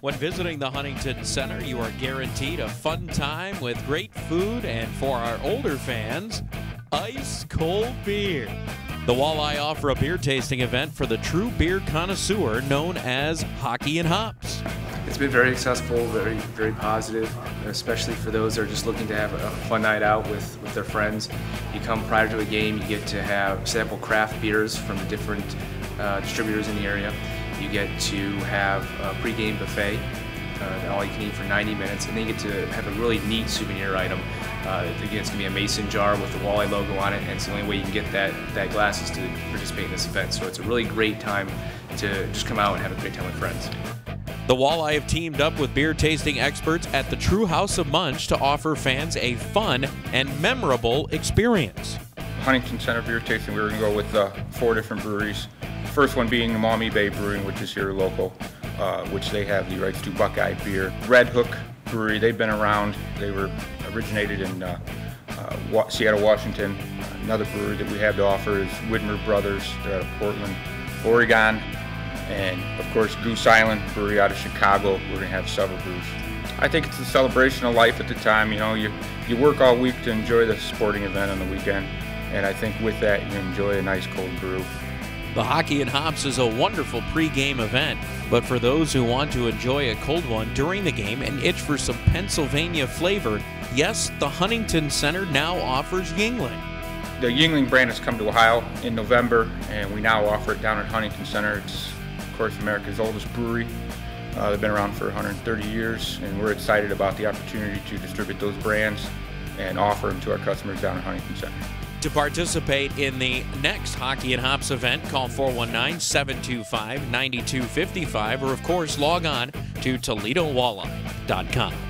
When visiting the Huntington Center, you are guaranteed a fun time with great food and, for our older fans, ice cold beer. The Walleye offer a beer tasting event for the true beer connoisseur known as Hockey and Hops. It's been very successful, very very positive, especially for those that are just looking to have a fun night out with, with their friends. You come prior to a game, you get to have sample craft beers from different uh, distributors in the area. You get to have a pregame buffet, uh, all you can eat for 90 minutes, and then you get to have a really neat souvenir item. Uh, again, it's going to be a mason jar with the Walleye logo on it, and it's the only way you can get that, that glass is to participate in this event. So it's a really great time to just come out and have a great time with friends. The Walleye have teamed up with beer tasting experts at the Treu House of Munch to offer fans a fun and memorable experience. Huntington Center beer tasting, we were going to go with uh, four different breweries. First one being Maumee Bay Brewing, which is here local, uh, which they have the rights to Buckeye beer. Red Hook Brewery, they've been around. They were originated in uh, uh, Seattle, Washington. Another brewery that we have to offer is Widmer Brothers. Out of Portland, Oregon. And of course, Goose Island Brewery out of Chicago. We're going to have several brews. I think it's a celebration of life at the time. You know, you, you work all week to enjoy the sporting event on the weekend. And I think with that, you enjoy a nice cold brew. The Hockey and Hops is a wonderful pre-game event, but for those who want to enjoy a cold one during the game and itch for some Pennsylvania flavor, yes, the Huntington Center now offers Yuengling. The Yuengling brand has come to Ohio in November, and we now offer it down at Huntington Center. It's, of course, America's oldest brewery. Uh, they've been around for 130 years, and we're excited about the opportunity to distribute those brands and offer them to our customers down at Huntington Center. To participate in the next Hockey and Hops event, call 419 725 9255 or, of course, log on to ToledoWalleye.com.